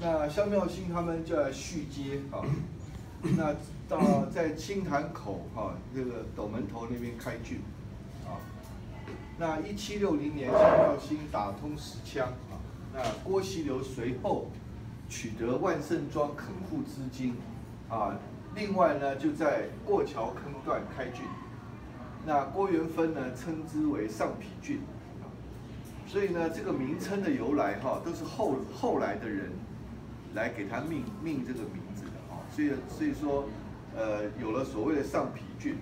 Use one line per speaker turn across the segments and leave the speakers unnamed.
那萧妙兴他们就来续接啊，那到在清潭口哈这个斗门头那边开郡啊，那一七六零年萧妙兴打通石枪啊，那郭锡流随后取得万盛庄垦户资金啊，另外呢就在过桥坑段开郡，那郭元芬呢称之为上皮郡。所以呢，这个名称的由来哈，都是后后来的人来给他命命这个名字的哈。所以所以说，呃，有了所谓的上皮郡。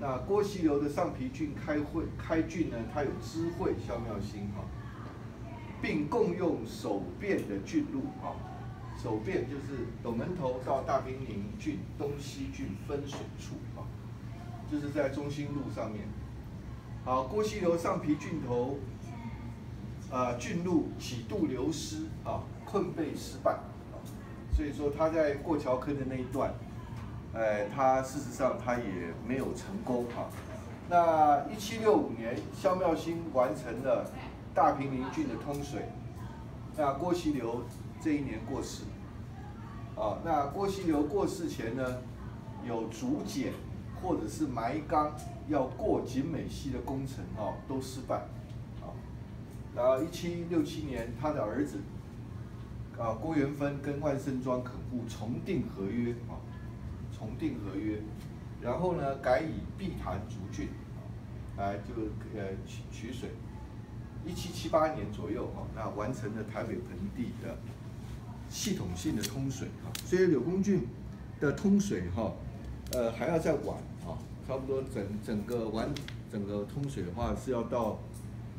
那郭锡流的上皮郡开会开郡呢，他有知会萧妙心哈，并共用守变的郡路哈。守变就是斗门头到大平陵郡东西郡分水处啊，就是在中心路上面。好，郭锡流上皮郡头。啊，郡路几度流失啊，困备失败啊，所以说他在过桥坑的那一段，呃，他事实上他也没有成功哈。那一七六五年，萧妙兴完成了大平陵郡的通水，那郭锡流这一年过世，啊，那郭锡流过世前呢，有竹简或者是埋缸要过景美溪的工程啊，都失败。然后一七六七年，他的儿子啊郭元芬跟万盛庄垦户重订合约啊，重订合约，然后呢改以碧潭竹郡来就呃取取水，一七七八年左右哈，那完成了台北盆地的系统性的通水啊，所以柳公郡的通水哈，呃还要再晚啊，差不多整整个完整个通水的话是要到。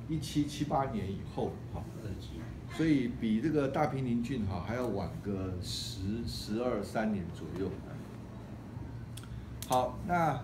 一七七八年以后，哈，所以比这个大平陵郡哈还要晚个十十二三年左右。好，那